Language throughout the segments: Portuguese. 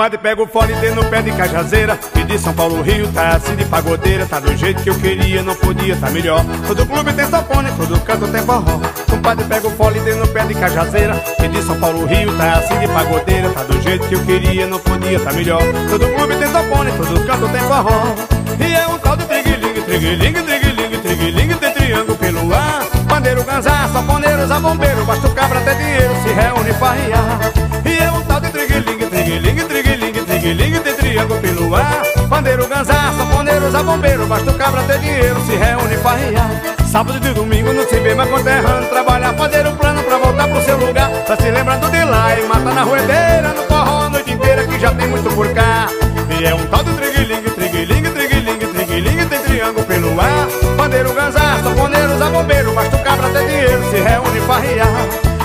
Compadre, pega o fole no pé de cajazeira. E de São Paulo, Rio, tá assim de pagodeira. Tá do jeito que eu queria, não podia tá melhor. Todo clube tem sapone, todo canto tem forró. Compadre, pega o fole no pé de cajazeira. E de São Paulo, Rio, tá assim de pagodeira. Tá do jeito que eu queria, não podia tá melhor. Todo clube tem sapone, todo canto tem forró. E é um tal de triguilingue, triguilingue, triguilingue, triguilingue Tem triângulo pelo ar. Pandeiro, ganzá, saponeiros, a bombeiro Basta o cabra até dinheiro, se reúne pra riar triguilingue Tem triângulo pelo ar. Pandeiro, ganzá, saponeiros, a bombeiro. Basta o cabra até dinheiro, se reúne pra riar. Sábado e domingo vê mais conterrando Trabalhar, fazer um plano pra voltar pro seu lugar. Tá se lembrando de lá e mata na roedeira No forró a noite inteira que já tem muito por cá. E é um tal de triguilingue, triguilingue, triguilingue, triguilingue Tem triângulo pelo ar. Pandeiro, ganzá, saponeiros, a bombeiro. Basta o cabra ter dinheiro, se reúne pra riar.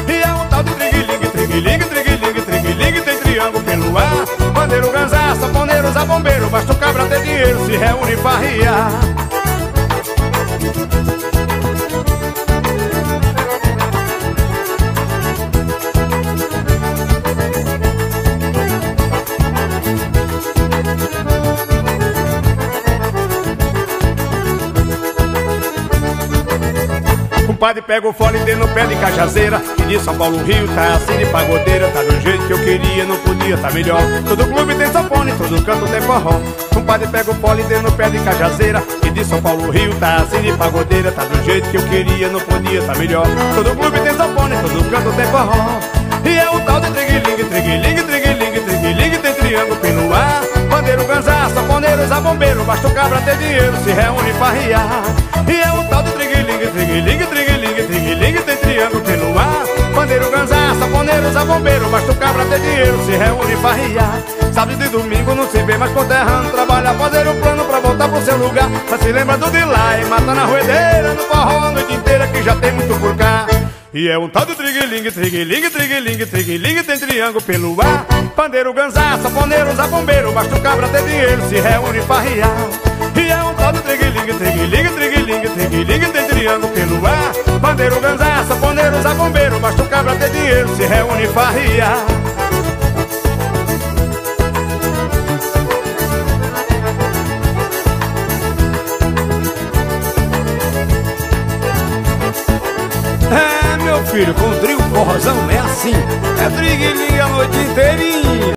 E é um tal de triguilingue, triguilingue, triguilingue, triguilingue Tem triângulo pelo ar Pandeiro, ganzá, saponeiros, a bombeiro Basta o cabra ter dinheiro, se reúne pra riar Compadre, pega o fole e no pé de cajazeira. E de São Paulo, Rio, tá assim de pagodeira. Tá do jeito que eu queria, não podia tá melhor. Todo clube tem sapone, todo canto tem forró. Compadre, pega o fole e no pé de cajazeira. E de São Paulo, Rio, tá assim de pagodeira. Tá do jeito que eu queria, não podia tá melhor. Todo clube tem sapone, todo canto tem forró. E é o tal de triguilingue, bombeiro Basta o cabra ter dinheiro, se reúne pra riar. E é o tal de triguilingue, triguilingue, triguilingue, triguilingue Tem triângulo pelo ar Bandeiro, ganzá, saponeiros, a bombeiro Basta o cabra ter dinheiro, se reúne pra riar. Sábado e domingo não se vê mais conterrando Trabalha, fazer o plano pra voltar pro seu lugar. Mas se lembra do de lá e mata na roedeira No forró a noite inteira que já tem muito e é um tal de triguilingue, triguilingue, triguilingue, triguilingue Tem triângulo pelo ar. Pandeiro, ganzá, saponeiros, a bombeiro Basta o cabra ter dinheiro, se reúne pra riar. E é um tal de triguilingue, triguilingue, triguilingue, triguilingue Tem triângulo pelo ar. Pandeiro, ganzá, saponeiros, a bombeiro Basta o cabra ter dinheiro, se reúne pra filho, com trio, forrozão, é assim. É briguilhinha a noite inteirinha.